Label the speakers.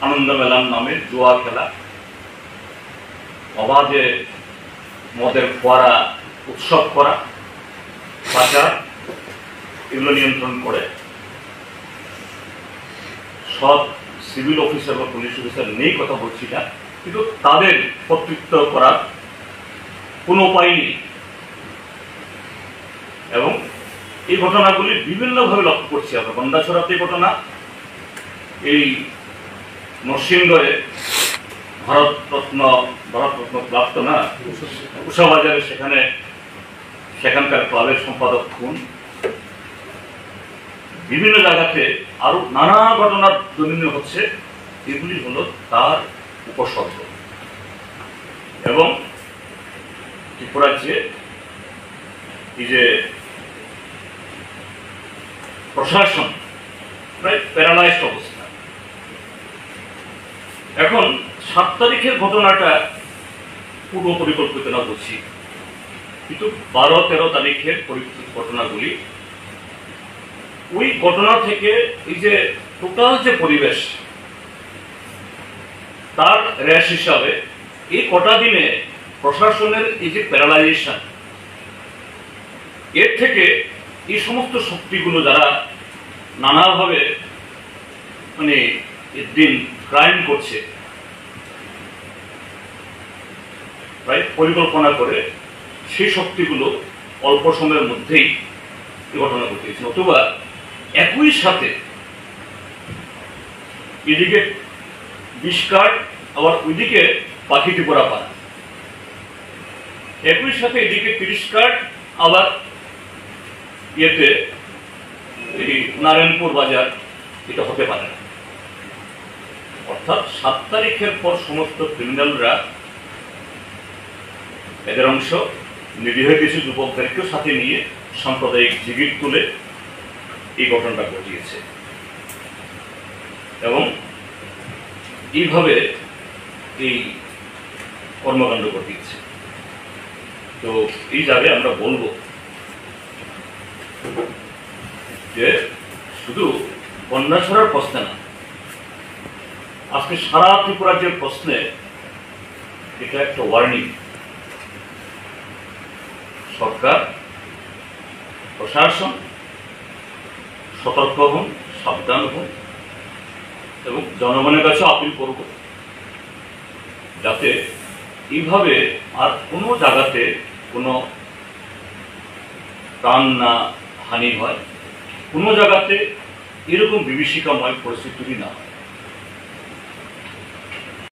Speaker 1: আনন্দ মেলার নামে জুয়া খেলা। অবাধে মদের ফোয়ারা উৎসব করা, পাচার, এগুলো নিয়ন্ত্রণ করে। সব সিভিল অফিসার বা পুলিশ অফিসার নেই কথা বলছি না, কিন্তু তাদের কর্তৃত্ব করার কোনো উপায় নেই। এবং এই ঘটনাগুলি বিভিন্নভাবে লক্ষ্য করছি আমরা। গন্ডাছড়াতে ঘটনা, এই নরসিংগড়ে ভারতরত্ন ভারতরত্ন ক্লাব তো না উষাবাজারে সেখানে, সেখানকার ক্লাবের সম্পাদক খুন। বিভিন্ন জায়গাতে আরও নানা ঘটনার দৈনন্দিন হচ্ছে, এগুলি হলো তার উপসর্গ। এবং ত্রিপুরাজ্যে এই যে প্রশাসন, প্রায় প্যারালাইজড অবস্থা। এখন সাত তারিখের ঘটনাটা পূর্ব পরিকল্পিত বলছি। কিন্তু বারো, তেরো তারিখের ঘটনাগুলি, ওই ঘটনা থেকে এই যে টোটাল যে পরিবেশ, তার র্যাশ হিসাবে এই কটা দিনে প্রশাসনের এই যে প্যারালাইজেশন, এর থেকে এই সমস্ত শক্তিগুলো যারা নানাভাবে মানে দিন ক্রাইম করছে। প্রায় পরিকল্পনা করে সেই শক্তিগুলো অল্প সময়ের মধ্যেই ঘটনা ঘটিয়েছে। অথবা একই সাথে এদিকে বিষ কাঠ, আবার ওইদিকে পাখি টিপোরা পান একই সাথে এদিকে তিরিশ কাঠ, আবার ইয়েতে এই নারায়ণপুর বাজার এটা হতে পারে না। সাত তারিখের পর সমস্ত ক্রিমিনালরা এদের অংশ নিরীহ কিছু যুবকদেরকেও সাথে নিয়ে সাম্প্রদায়িক জিগির তুলে এই ঘটনাটা ঘটিয়েছে। এবং এইভাবে এই কর্মকাণ্ড ঘটিয়েছে। তো এই জায়গায় আমরা বলব যে শুধু বন্যা ছড়ার প্রশ্নে না আজকে সারা ত্রিপুরাজ্যের প্রশ্নে এটা একটা ওয়ার্নিং সরকার, প্রশাসন, সতর্ক হন, সাবধান হন এবং জনগণের কাছে আপিল করব যাতে এইভাবে আর কোনো জায়গাতে কোনো প্রাণ না হানি হয়, কোনো জায়গাতে এরকম বিভীষিকাময় পরিস্থিতি না হয়।